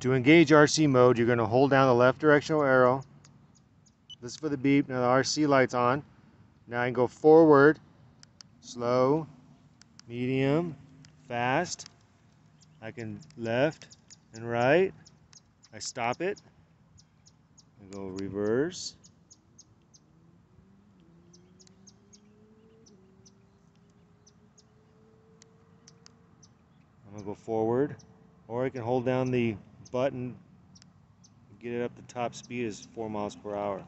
To engage RC mode, you're going to hold down the left directional arrow. This is for the beep. Now the RC light's on. Now I can go forward, slow, medium, fast. I can left and right. I stop it. I go reverse. I'm gonna go forward, or I can hold down the button get it up the top speed is four miles per hour.